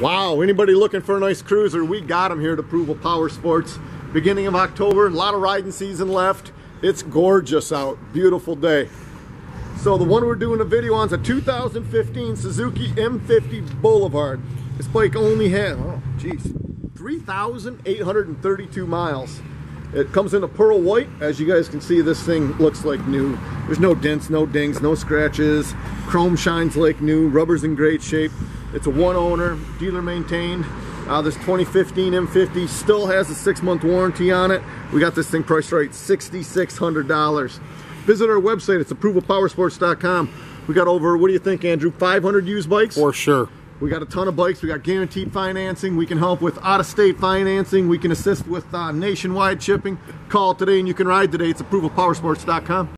Wow, anybody looking for a nice cruiser, we got them here at Approval Power Sports. Beginning of October, a lot of riding season left. It's gorgeous out, beautiful day. So the one we're doing a video on is a 2015 Suzuki M50 Boulevard. This bike only has, oh geez, 3,832 miles. It comes in a pearl white. As you guys can see, this thing looks like new. There's no dents, no dings, no scratches. Chrome shines like new. Rubber's in great shape. It's a one owner, dealer maintained. Uh, this 2015 M50 still has a six month warranty on it. We got this thing priced right, $6,600. Visit our website, it's approvalpowersports.com. We got over, what do you think, Andrew, 500 used bikes? For sure. We got a ton of bikes. We got guaranteed financing. We can help with out-of-state financing. We can assist with uh, nationwide shipping. Call today and you can ride today. It's approvalpowersports.com.